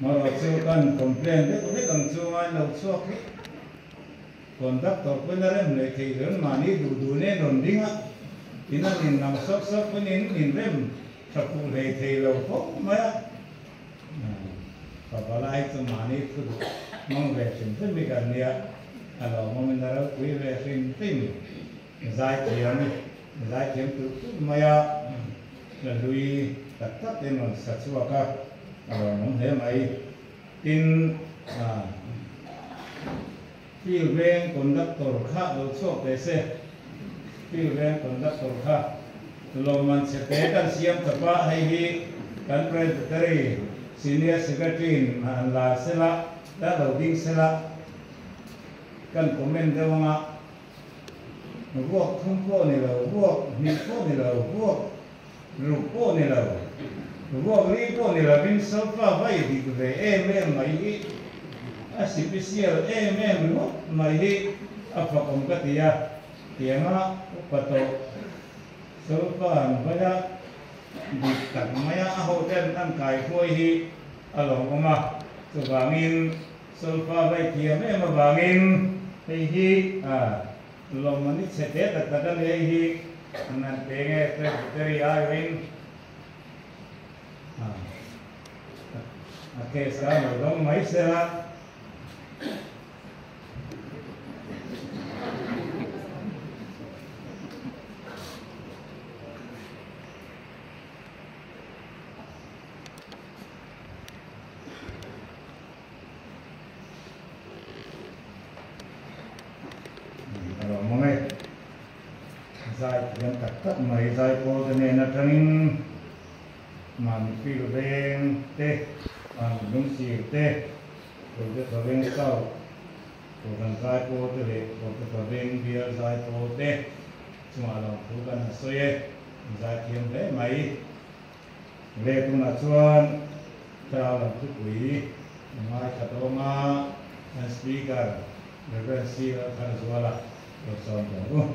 mà rồi siêu cần complain đấy cũng biết cần siêu ai lâu suốt khí còn đắc tổ quân ra em lấy thì lớn mà đi đủ đủ nên đồn đi ngắt thì nó nhìn nằm sốc sốc với nhìn nhìn rem sập phụ thì thì lâu phố á. À, và vào lại cho mà đi cứ mong về chuyện thức bị gần đi á. À rồi mong mình ra quý về chuyện tim giải thiện giải thiện tự á. Ừ, là lui tất tất đến nó sạch suốt cả nóng thế mấy tin à khi về còn đắc tổ khá ở chỗ tế xe khi về còn đắc tổ khá lo man sẽ tế tan siam tapa hay hi kan presbytery senior secretary là sẽ là đã đầu tiên sẽ là kan comment đâu mà vua không vua này là vua mình vua này là vua rụp vua này là vua Uomini pone bin pensofa vai ya di dove e eh, mai ah, i asipisial e eh, mem no mai i apa komkatia tiama ya? ya pato sopan pada ditak maya aho dan an kai hoi hi alo koma subangin sofa vai tiama ma bangin. Hei hi a ah, lomani sete tak tak hei hi anan penge tak teri ai win a Oke, sekarang dong mai sera dengan nak người dài dân cắt bên tê mình đứng xì tê rồi cái thằng bên sau. Rồi thằng dài cô cho để rồi cái thằng bên bia dài cô tê chúng mà lòng phú gần soi dài kiếm đấy mấy lệ cũng là chuan chào làm chút quý mai cả đồ mà speaker Reverend Sila Khanzuala, your rồi.